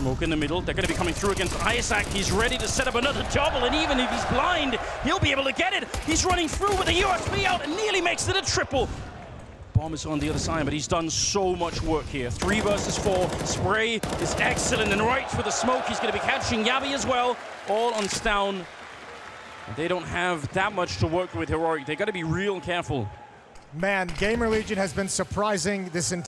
Smoke in the middle. They're going to be coming through against isak. He's ready to set up another double, and even if he's blind, he'll be able to get it. He's running through with the USP out and nearly makes it a triple. Bomb is on the other side, but he's done so much work here. Three versus four. Spray is excellent and right for the smoke. He's going to be catching jabbi as well, all on stavn. They don't have that much to work with Heroic. They've got to be real careful. Man, Gamer Legion has been surprising this entire